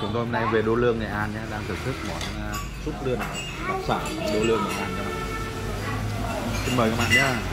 chúng tôi hôm nay về đô lương, nghệ an nhé, đang thưởng thức món à, súp lươn đặc sản đô lương, nghệ an các bạn xin mời các bạn nhé.